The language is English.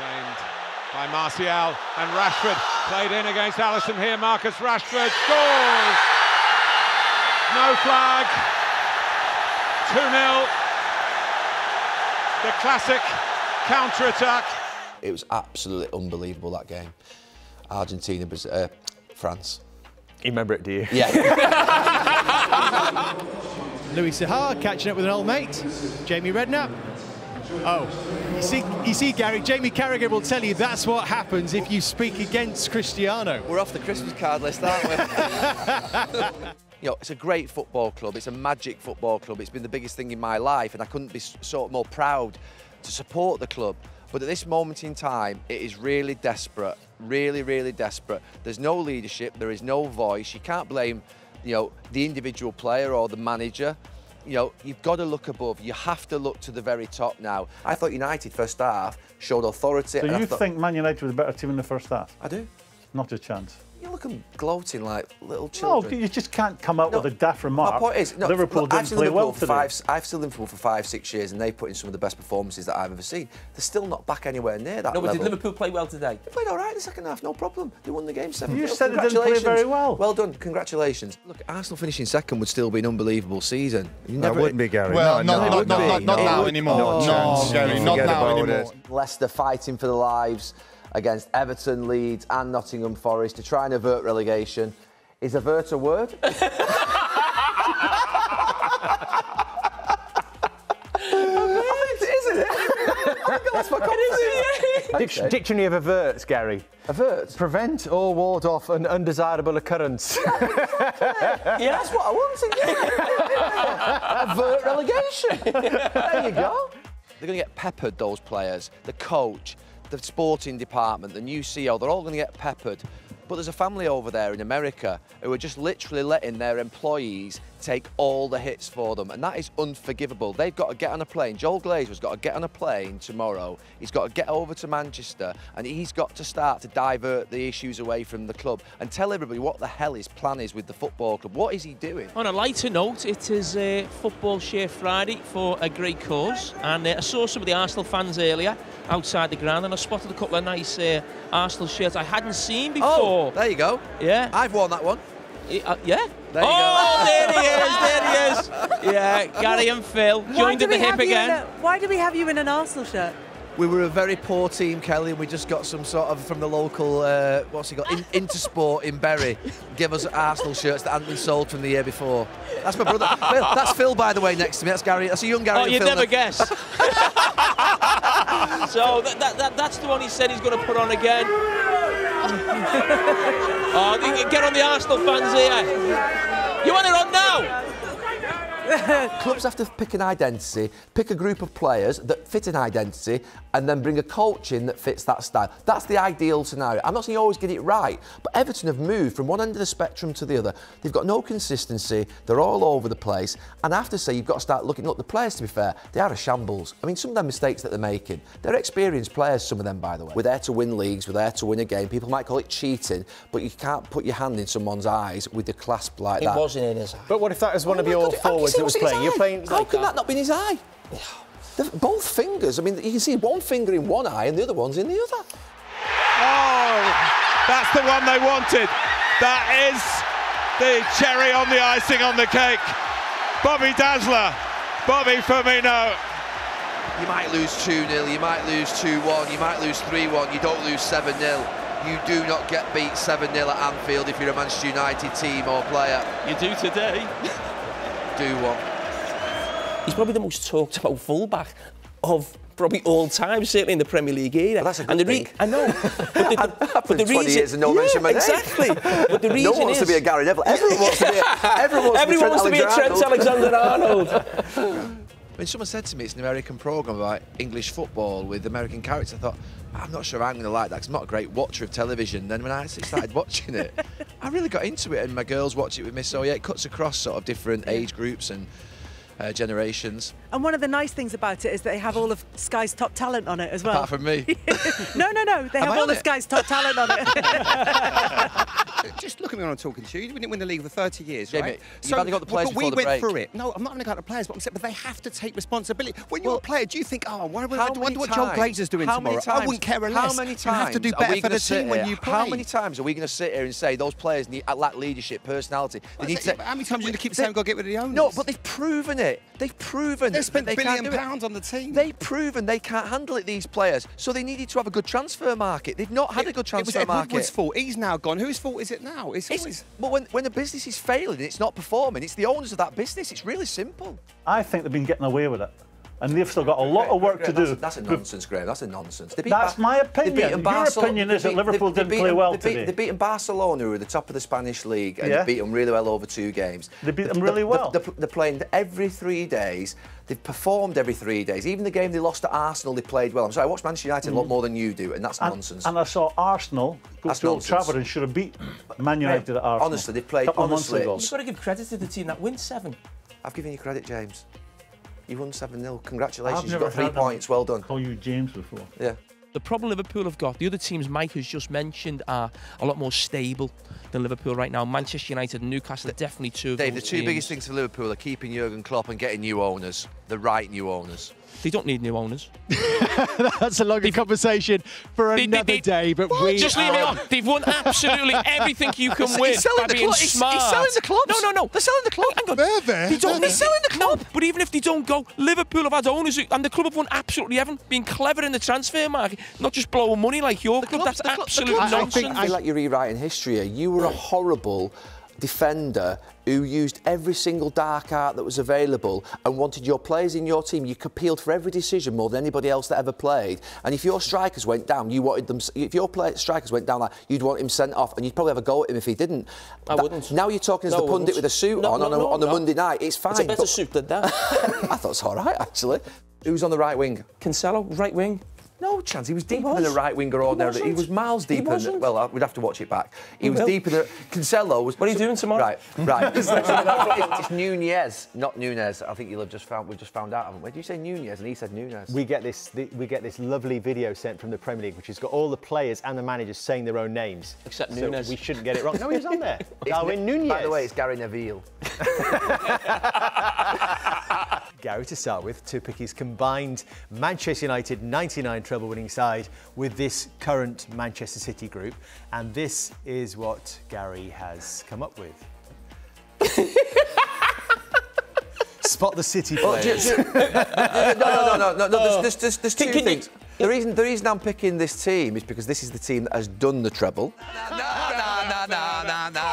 Claimed by Martial and Rashford played in against Alisson here. Marcus Rashford scores. No flag. 2-0. The classic counter-attack. It was absolutely unbelievable that game. Argentina, uh, France. You remember it, do you? Yeah. Louis Saha catching up with an old mate, Jamie Redknapp. Oh, you see, you see, Gary, Jamie Carragher will tell you that's what happens if you speak against Cristiano. We're off the Christmas card list, aren't we? you know, it's a great football club. It's a magic football club. It's been the biggest thing in my life, and I couldn't be sort of more proud to support the club. But at this moment in time, it is really desperate, really, really desperate. There's no leadership, there is no voice. You can't blame, you know, the individual player or the manager you know, you've got to look above. You have to look to the very top now. I thought United first half showed authority. So you think Man United was a better team in the first half? I do. Not a chance you look at them gloating like little children. No, you just can't come out no, with a daft remark. My point is, no, Liverpool look, didn't play Liverpool well today. Five, I've seen Liverpool for five, six years, and they've put in some of the best performances that I've ever seen. They're still not back anywhere near that No, but level. did Liverpool play well today? They played all right in the second half, no problem. They won the game 7 You said they didn't play very well. Well done, congratulations. Look, Arsenal finishing second would still be an unbelievable season. You never, that wouldn't be, Gary. Well, no, not, no, not, not, not, now anymore. No, no Gary, not now anymore. Leicester fighting for the lives against Everton, Leeds and Nottingham Forest to try and avert relegation. Is avert a word? Avert, isn't it? That's my okay. Dictionary of averts, Gary. Averts? Prevent or ward off an undesirable occurrence. yeah, that's what I wanted. Avert relegation. there you go. They're going to get peppered, those players. The coach, the sporting department, the new CEO, they're all going to get peppered. But there's a family over there in America who are just literally letting their employees take all the hits for them, and that is unforgivable. They've got to get on a plane. Joel Glazer's got to get on a plane tomorrow. He's got to get over to Manchester, and he's got to start to divert the issues away from the club and tell everybody what the hell his plan is with the football club. What is he doing? On a lighter note, it is a Football Shirt Friday for a great cause, and uh, I saw some of the Arsenal fans earlier outside the ground, and I spotted a couple of nice uh, Arsenal shirts I hadn't seen before. Oh, there you go. Yeah. I've worn that one. Uh, yeah. There you oh, go. there he is, there he is. Yeah, Gary and Phil joined at the hip again. A, why do we have you in an Arsenal shirt? We were a very poor team, Kelly, and we just got some sort of from the local, uh, what's he got, in, Intersport in Bury, give us Arsenal shirts that hadn't been sold from the year before. That's my brother. Phil, that's Phil, by the way, next to me. That's Gary. That's a young Gary. Oh, you'd Phil never guess. so that, that, that, that's the one he said he's going to put on again. oh, get on the Arsenal fans here. You want it on now? Clubs have to pick an identity, pick a group of players that fit an identity, and then bring a coach in that fits that style. That's the ideal scenario. I'm not saying you always get it right, but Everton have moved from one end of the spectrum to the other. They've got no consistency, they're all over the place, and I have to say, you've got to start looking. Look, the players, to be fair, they are a shambles. I mean, some of them mistakes that they're making, they're experienced players, some of them, by the way. We're there to win leagues, we're there to win a game. People might call it cheating, but you can't put your hand in someone's eyes with a clasp like it that. It wasn't in his eye. But what if that was oh one oh of your God, forwards that was playing? You're playing. How like can that. that not be in his eye? both fingers. I mean, you can see one finger in one eye and the other one's in the other. Oh, that's the one they wanted. That is the cherry on the icing on the cake. Bobby Dazzler, Bobby Firmino. You might lose 2-0, you might lose 2-1, you might lose 3-1, you don't lose 7-0. You do not get beat 7-0 at Anfield if you're a Manchester United team or player. You do today. do one. He's probably the most talked about fullback of probably all time, certainly in the Premier League era. Well, that's a good and the thing. I know. But the, but the 20 reason, years and no yeah, mention my exactly. name. But the reason no one wants is, to be a Gary Neville. Everyone wants to be a, everyone wants everyone wants to be a Trent Alexander-Arnold. when someone said to me it's an American program about English football with American characters, I thought, I'm not sure I'm going to like that because I'm not a great watcher of television. Then when I actually started watching it, I really got into it, and my girls watch it with me. So yeah, it cuts across sort of different age groups and uh, generations. And one of the nice things about it is they have all of Sky's top talent on it as well. Apart from me. no, no, no. They Am have all of Sky's top talent on it. just look at me when I'm talking to you. You didn't win the league for 30 years, Jamie, right? you've only got the players but we the went break. through it. No, I'm not going to go to the players, but I'm saying, but they have to take responsibility. When you're a player, do you think, oh, I wonder, I wonder what Joel times- Glazer's doing how tomorrow? many I times- wouldn't care less. How many You times have to do better for the team when here- you play. How many times are we going to sit here and say those players need, uh, lack leadership, personality? They need to, How many times are you going to keep saying, got to get rid of the owners? No, but they've proven it. They've proven They spent they billion it. pounds on the team. They've proven they can't handle it, these players. So they needed to have a good transfer market. They've not had a good It was transfer market. Woodward's fault. He's now gone. Whose fault is it now? It's, It's- always... but when, when a business is failing and it's not performing, it's the owners of that business. It's really simple. I think they've been getting away with it. And they've still got a lot of work to do. That's, that's a nonsense, Graeme. That's a nonsense. They beat That's Ba- my they opinion. Your Barcel- opinion is they that beat- Liverpool they- they didn't beat play them- well they beat- today. They beaten Barcelona, who are the top of the Spanish league, and Yeah. they beat them really well over two games. They beat They're- them really they're- well. They're, they're playing every three days. They've performed every three days. Even the game they lost to Arsenal, they played well. I'm sorry, I watch Manchester United a lot more than you do, and that's Mm. And, nonsense. and I saw Arsenal go That's to Old. Trafford and should have beat Man United at Arsenal. honestly, they've played- a couple of honestly- You've got to give credit to the team that wins seven. I've given you credit, James. You won 7 0. Congratulations. You've got three points. Well done. Call you James before. Yeah. The problem Liverpool have got, the other teams Mike has just mentioned, are a lot more stable than Liverpool right now. Manchester United and Newcastle are definitely two of Dave, the two teams. biggest things for Liverpool are keeping Jurgen Klopp and getting new owners, the right new owners. They don't need new owners. That's a longer conversation for They- they- another they- day. But we Just leave it are- on. They've won absolutely everything you can He's win selling by the being club. He's- smart. he's selling the clubs. No, no, no. They're selling the club. Hang on. They're there. They don't They're selling the club. but even if they don't go, Liverpool have had owners who, and the club have won absolutely everything. Being clever in the transfer market, not just blowing money like your club. clubs- That's the club- the absolute clubs- nonsense. I feel like you're rewriting history here. You were a horrible defender who used every single dark art that was available and wanted your players in your team. You appealed for every decision more than anybody else that ever played. And if your strikers went down, you wanted them. If your play, strikers went down, like, you'd want him sent off, and you'd probably have a go at him if he didn't. I That- wouldn't. Now you're talking as No, the pundit wouldn't. with a suit No, on no, on, a, no, on a no. Monday night. It's fine. It's a better but- suit than that. I thought it's all right actually. Who's on the right wing? Cancelo, right wing. No chance. He was deeper was. than a right winger ordinarily. He, wasn't. was miles He deeper. Than, wasn't. well, we'd have to watch it back. He, He was will. deeper than Cancelo. Was, What are you doing tomorrow? Right, right. it's, it's Nunez, not Nunez. I think you'll have just found. We've just found out, haven't we? Did you say Nunez? And he said Nunez. We get this. th- We get this lovely video sent from the Premier League, which has got all the players and the managers saying their own names. Except so Nunes. We shouldn't get it wrong. No, he was on there. It's Darwin Ne- Nunez. By the way, it's Gary Neville. Gary, to start with, to pick his combined Manchester United 99 treble winning side with this current Manchester City group. And this is what Gary has come up with. Spot the City Well, players. ju- ju- no, no, no, no, no, no. There's, there's, there's, there's two Can- can you- things. The reason, the reason I'm picking this team is because this is the team that has done the treble. Na, na, na, na, na, na,